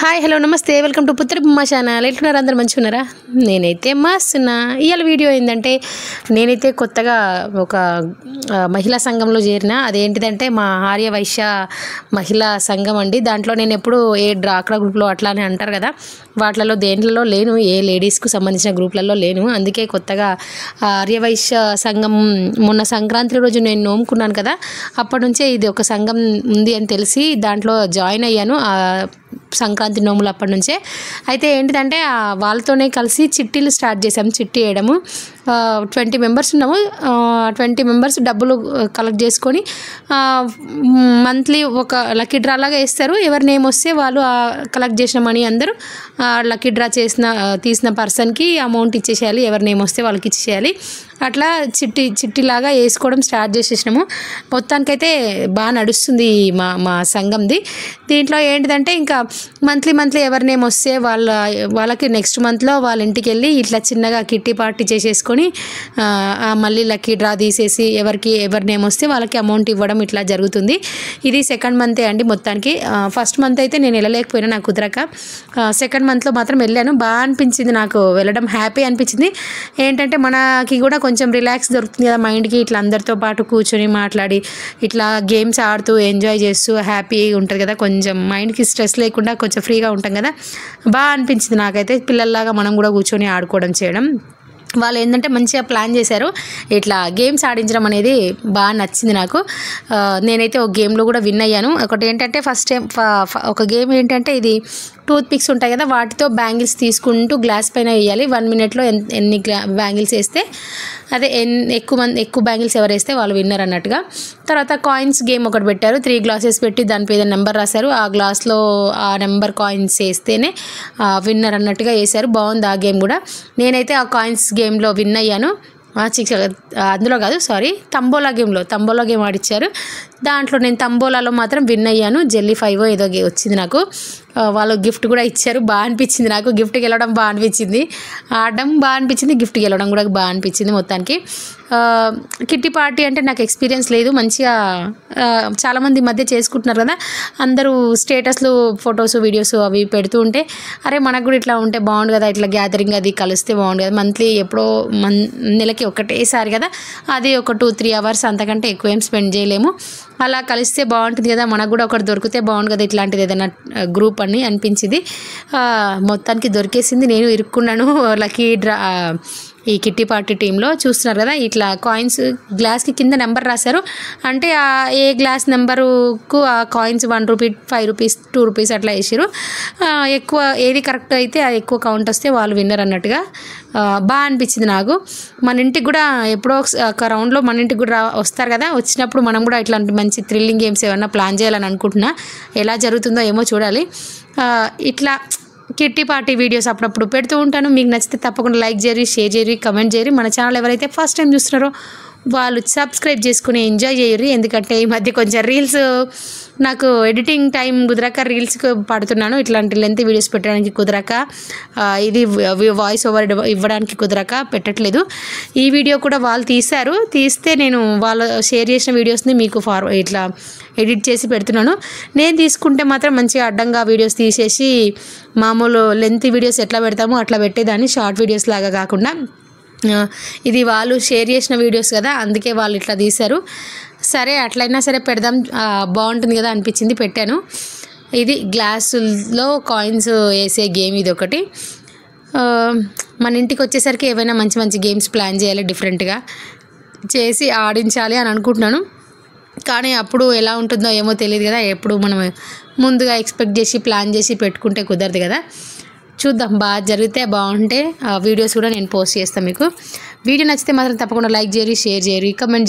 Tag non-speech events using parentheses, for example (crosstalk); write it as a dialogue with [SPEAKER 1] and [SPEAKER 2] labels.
[SPEAKER 1] Hi hello namaste. Welcome to Putra Bomma channel. ఎట్లున్నారు? అందరు మంచిగా ఉన్నారా నేనైతే మస్తున్నా. ఇవాళ వీడియో ఏంటంటే నేనైతే కొత్తగా ఒక మహిళా సంఘంలో చేరిన. అదేంటిదంటే మా ఆర్య వైశ్య మహిళా సంఘం అండి. దాంట్లో నేను ఎప్పుడు ఏ డ్రాక్రా గ్రూప్లో అట్లా అని అంటారు కదా. వాటిలలో దేంట్లలో లేను. ఏ లేడీస్కు సంబంధించిన గ్రూప్లలో లేను. అందుకే కొత్తగా ఆర్య వైశ్య సంఘం మొన్న సంక్రాంతి రోజు నేను నోముకున్నాను కదా. అప్పటి నుంచే ఇది ఒక సంఘం ఉంది అని తెలిసి దాంట్లో జాయిన్ అయ్యాను. సంక్రాంతి నోములు అప్పటి నుంచే. అయితే ఏంటిదంటే వాళ్ళతోనే కలిసి చిట్టీలు స్టార్ట్ చేసాం చిట్టి వేయడము. ట్వంటీ మెంబర్స్ ఉన్నాము. ట్వంటీ మెంబర్స్ డబ్బులు కలెక్ట్ చేసుకొని మంత్లీ ఒక లక్కీ డ్రా లాగా వేస్తారు. ఎవరి నేమ్ వస్తే వాళ్ళు కలెక్ట్ చేసిన మనీ అందరూ లక్కీ డ్రా చేసిన తీసిన పర్సన్కి అమౌంట్ ఇచ్చేసేయాలి. ఎవరి నేమ్ వస్తే వాళ్ళకి ఇచ్చేసేయాలి. అట్లా చిట్టి చిట్టిలాగా వేసుకోవడం స్టార్ట్ చేసేసినాము. మొత్తానికైతే బాగా నడుస్తుంది మా మా సంఘంది. దీంట్లో ఏంటిదంటే ఇంకా మంత్లీ మంత్లీ ఎవరి నేమ్ వస్తే వాళ్ళ వాళ్ళకి నెక్స్ట్ మంత్లో వాళ్ళ ఇంటికి వెళ్ళి ఇట్లా చిన్నగా కిట్టి పార్టీ చేసేసుకో తీసుకొని మళ్ళీ లక్కీ డ్రా తీసేసి ఎవరికి ఎవరి నేమ్ వస్తే వాళ్ళకి అమౌంట్ ఇవ్వడం ఇట్లా జరుగుతుంది. ఇది సెకండ్ మంతే అండి మొత్తానికి. ఫస్ట్ మంత్ అయితే నేను వెళ్ళలేకపోయినా నాకు కుదరక. సెకండ్ మంత్లో మాత్రం వెళ్ళాను. బాగా అనిపించింది నాకు వెళ్ళడం హ్యాపీ అనిపించింది. ఏంటంటే మనకి కూడా కొంచెం రిలాక్స్ దొరుకుతుంది కదా మైండ్కి. ఇట్లా అందరితో పాటు కూర్చొని మాట్లాడి ఇట్లా గేమ్స్ ఆడుతూ ఎంజాయ్ చేస్తూ హ్యాపీ ఉంటుంది కదా. కొంచెం మైండ్కి స్ట్రెస్ లేకుండా కొంచెం ఫ్రీగా ఉంటాం కదా. బాగా అనిపించింది నాకైతే. పిల్లల్లాగా మనం కూడా కూర్చొని ఆడుకోవడం చేయడం. వాళ్ళు ఏంటంటే మంచిగా ప్లాన్ చేశారు. ఇట్లా గేమ్స్ ఆడించడం అనేది బాగా నచ్చింది నాకు. నేనైతే ఒక గేమ్లో కూడా విన్ అయ్యాను. ఒకటి ఏంటంటే ఫస్ట్ టైం ఒక గేమ్ ఏంటంటే ఇది టూత్ పిక్స్ ఉంటాయి కదా వాటితో బ్యాంగిల్స్ తీసుకుంటూ గ్లాస్ పైన వేయాలి. వన్ మినిట్లో ఎన్ ఎన్ని బ్యాంగిల్స్ వేస్తే అదే ఎన్ ఎక్కువ మంది ఎక్కువ బ్యాంగిల్స్ ఎవరు వేస్తే వాళ్ళు విన్నర్ అన్నట్టుగా. తర్వాత కాయిన్స్ గేమ్ ఒకటి పెట్టారు. త్రీ గ్లాసెస్ పెట్టి దానిపై ఏదైనా నెంబర్ రాశారు. ఆ గ్లాస్లో ఆ నెంబర్ కాయిన్స్ వేస్తేనే విన్నర్ అన్నట్టుగా వేశారు. బాగుంది ఆ గేమ్ కూడా. నేనైతే ఆ కాయిన్స్ గేమ్లో విన్ అయ్యాను. ఆ అందులో కాదు సారీ తంబోలా గేమ్లో తంబోలా గేమ్ ఆడిచ్చారు. దాంట్లో నేను తంబోలాలో మాత్రం విన్ అయ్యాను. జెల్లీ ఫైవ్ ఏదో వచ్చింది నాకు. వాళ్ళు గిఫ్ట్ కూడా ఇచ్చారు. బాగా అనిపించింది నాకు. గిఫ్ట్ గెలవడం బాగా అనిపించింది. ఆడడం బాగా అనిపించింది. గిఫ్ట్ గెలవడం కూడా బాగా అనిపించింది మొత్తానికి. కిట్టి పార్టీ అంటే నాకు ఎక్స్పీరియన్స్ లేదు. మంచిగా చాలామంది మధ్య చేసుకుంటున్నారు కదా. అందరూ స్టేటస్లు ఫొటోస్ వీడియోస్ అవి పెడుతూ ఉంటే అరే మనకు కూడా ఇట్లా ఉంటే బాగుండు కదా. ఇట్లా గ్యాదరింగ్ అది కలిస్తే బాగుండు కదా. మంత్లీ ఎప్పుడో మన్ నెలకి ఒకటేసారి కదా. అది ఒక టూ త్రీ అవర్స్ అంతకంటే ఎక్కువ ఏం స్పెండ్ చేయలేము. అలా కలిస్తే బాగుంటుంది కదా మనకు కూడా ఒకటి దొరికితే బాగుండు కదా ఇట్లాంటిది ఏదైనా గ్రూప్ అని అనిపించింది. మొత్తానికి దొరికేసింది నేను ఇరుక్కున్నాను. (laughs) లక్కీ డ్రా ఈ కిట్టి పార్టీ టీంలో చూస్తున్నారు కదా ఇట్లా కాయిన్స్ గ్లాస్కి కింద నెంబర్ రాశారు. అంటే ఆ ఏ గ్లాస్ నెంబరుకు ఆ coins one rupee five rupees two rupees అట్లా వేసారు ఎక్కువ ఏది కరెక్ట్ అయితే అది ఎక్కువ కౌంట్ వస్తే వాళ్ళు విన్నర్ అన్నట్టుగా బాగా అనిపించింది నాకు. మన ఇంటికి కూడా ఎప్పుడో ఒక రౌండ్లో మన ఇంటికి కూడా రా- వస్తారు కదా వచ్చినప్పుడు మనం కూడా ఇట్లాంటి మంచి థ్రిల్లింగ్ గేమ్స్ ఏమన్నా ప్లాన్ చేయాలని అనుకుంటున్నా. ఎలా జరుగుతుందో ఏమో చూడాలి. ఇట్లా కిట్టి పార్టీ వీడియోస్ అప్పుడప్పుడు పెడుతూ ఉంటాను. మీకు నచ్చితే తప్పకుండా లైక్ చేయరి షేర్ చేయరి కమెంట్ చేయరి మన ఛానల్ ఎవరైతే ఫస్ట్ టైం చూస్తున్నారో వాళ్ళు సబ్స్క్రైబ్ చేసుకుని ఎంజాయ్ చేయరు. ఎందుకంటే ఈ మధ్య కొంచెం రీల్స్ నాకు ఎడిటింగ్ టైం కుదరక రీల్స్ పడుతున్నాను. ఇట్లాంటి లెంత్ వీడియోస్ పెట్టడానికి కుదరక ఇది వాయిస్ ఓవర్ ఇవ్వడానికి కుదరక పెట్టట్లేదు. ఈ వీడియో కూడా వాళ్ళు తీశారు. తీస్తే నేను వాళ్ళు షేర్ చేసిన వీడియోస్ని మీకు ఫార్ ఇట్లా ఎడిట్ చేసి పెడుతున్నాను. నేను తీసుకుంటే మాత్రం మంచిగా అడ్డంగా వీడియోస్ తీసేసి మామూలు లెంత్ వీడియోస్ ఎట్లా పెడతామో అట్లా పెట్టేదాన్ని. షార్ట్ వీడియోస్ లాగా కాకుండా. ఇది వాళ్ళు షేర్ చేసిన వీడియోస్ కదా అందుకే వాళ్ళు ఇట్లా తీశారు. సరే అట్లయినా సరే పెడదాం బాగుంటుంది కదా అనిపించింది పెట్టాను. ఇది గ్లాసుల్లో కాయిన్స్ వేసే గేమ్ ఇది ఒకటి. మన ఇంటికి వచ్చేసరికి ఏవైనా మంచి మంచి గేమ్స్ ప్లాన్ చేయాలి డిఫరెంట్గా. చేసి ఆడించాలి అని అనుకుంటున్నాను. కానీ అప్పుడు ఎలా ఉంటుందో ఏమో తెలియదు కదా ఎప్పుడు మనం ముందుగా ఎక్స్పెక్ట్ చేసి ప్లాన్ చేసి పెట్టుకుంటే కుదరదు కదా. చూద్దాం బాగా జరిగితే బాగుంటే ఆ వీడియోస్ కూడా నేను పోస్ట్ చేస్తాను మీకు. వీడియో నచ్చితే మాత్రం తప్పకుండా లైక్ చేయరు షేర్ చేయరు కమెంట్ చేయరి